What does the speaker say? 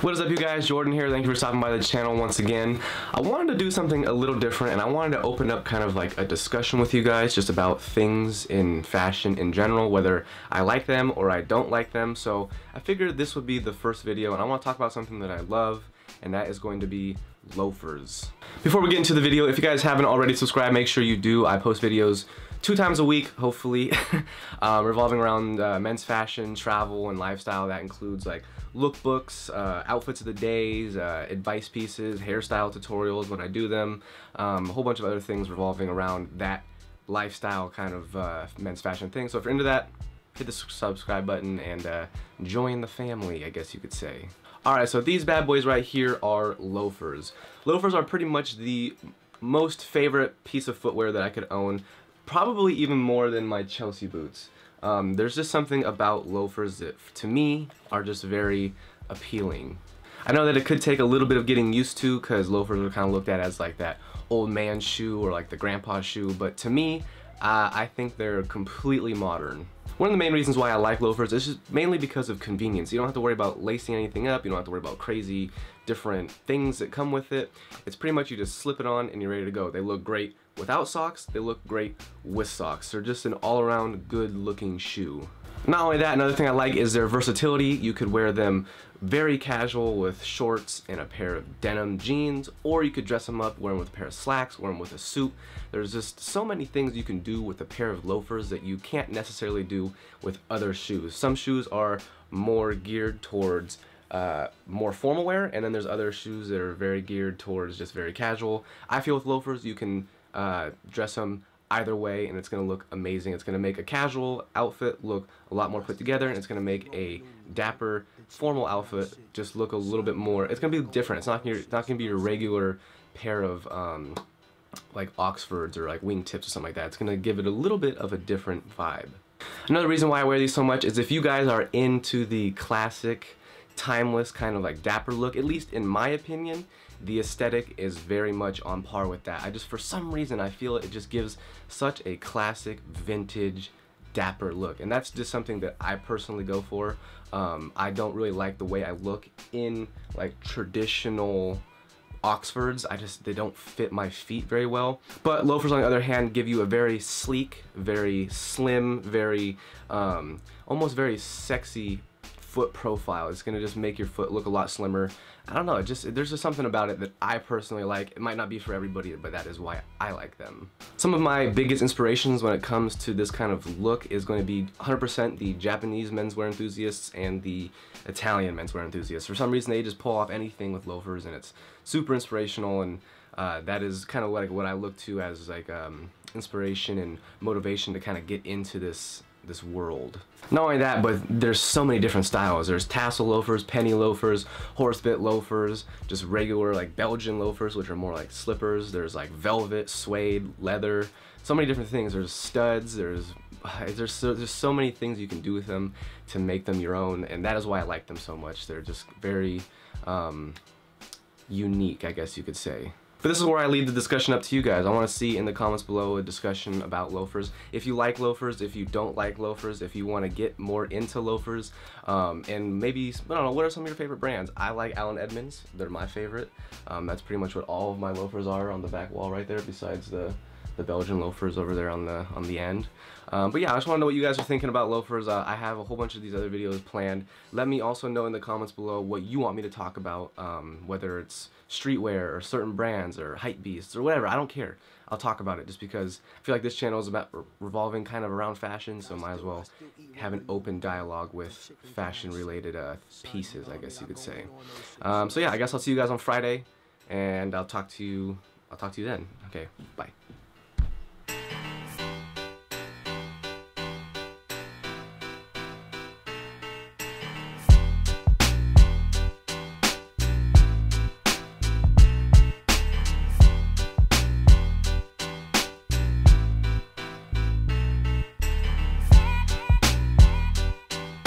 What is up you guys, Jordan here, thank you for stopping by the channel once again. I wanted to do something a little different and I wanted to open up kind of like a discussion with you guys just about things in fashion in general, whether I like them or I don't like them. So I figured this would be the first video and I want to talk about something that I love and that is going to be loafers. Before we get into the video, if you guys haven't already subscribed, make sure you do. I post videos two times a week, hopefully, um, revolving around uh, men's fashion, travel, and lifestyle. That includes like lookbooks, uh, outfits of the days, uh, advice pieces, hairstyle tutorials when I do them, um, a whole bunch of other things revolving around that lifestyle kind of uh, men's fashion thing. So if you're into that, hit the subscribe button and uh, join the family, I guess you could say. Alright, so these bad boys right here are loafers. Loafers are pretty much the most favorite piece of footwear that I could own, probably even more than my Chelsea boots. Um, there's just something about loafers that, to me, are just very appealing. I know that it could take a little bit of getting used to because loafers are kind of looked at as like that old man shoe or like the grandpa shoe, but to me, uh, I think they're completely modern. One of the main reasons why I like loafers is just mainly because of convenience. You don't have to worry about lacing anything up. You don't have to worry about crazy different things that come with it. It's pretty much you just slip it on and you're ready to go. They look great without socks. They look great with socks. They're just an all-around good looking shoe. Not only that, another thing I like is their versatility. You could wear them very casual with shorts and a pair of denim jeans, or you could dress them up, wear them with a pair of slacks, wear them with a suit. There's just so many things you can do with a pair of loafers that you can't necessarily do with other shoes. Some shoes are more geared towards uh, more formal wear, and then there's other shoes that are very geared towards just very casual. I feel with loafers, you can uh, dress them either way and it's going to look amazing. It's going to make a casual outfit look a lot more put together and it's going to make a dapper formal outfit just look a little bit more, it's going to be different. It's not going to be your regular pair of um, like Oxfords or like wingtips or something like that. It's going to give it a little bit of a different vibe. Another reason why I wear these so much is if you guys are into the classic timeless kind of like dapper look, at least in my opinion, the aesthetic is very much on par with that. I just, for some reason, I feel it just gives such a classic, vintage, dapper look. And that's just something that I personally go for. Um, I don't really like the way I look in like traditional Oxfords. I just, they don't fit my feet very well. But loafers on the other hand give you a very sleek, very slim, very, um, almost very sexy foot profile. It's gonna just make your foot look a lot slimmer. I don't know, it just there's just something about it that I personally like. It might not be for everybody, but that is why I like them. Some of my biggest inspirations when it comes to this kind of look is going to be 100% the Japanese menswear enthusiasts and the Italian menswear enthusiasts. For some reason, they just pull off anything with loafers, and it's super inspirational and uh, that is kind of like what I look to as like um, inspiration and motivation to kind of get into this this world. Not only that, but there's so many different styles. There's tassel loafers, penny loafers, horsebit loafers, just regular like Belgian loafers, which are more like slippers. There's like velvet, suede, leather, so many different things. There's studs, there's there's so, there's so many things you can do with them to make them your own, and that is why I like them so much. They're just very um, unique, I guess you could say. But this is where I leave the discussion up to you guys. I want to see in the comments below a discussion about loafers. If you like loafers, if you don't like loafers, if you want to get more into loafers, um, and maybe, I don't know, what are some of your favorite brands? I like Allen Edmonds. They're my favorite. Um, that's pretty much what all of my loafers are on the back wall right there, besides the the Belgian loafers over there on the on the end. Um, but yeah, I just want to know what you guys are thinking about loafers. Uh, I have a whole bunch of these other videos planned. Let me also know in the comments below what you want me to talk about, um, whether it's streetwear or certain brands or hype beasts or whatever. I don't care. I'll talk about it just because I feel like this channel is about re revolving kind of around fashion, so might as well have an open dialogue with fashion-related uh, pieces, I guess you could say. Um, so yeah, I guess I'll see you guys on Friday, and I'll talk to you. I'll talk to you then. Okay, bye.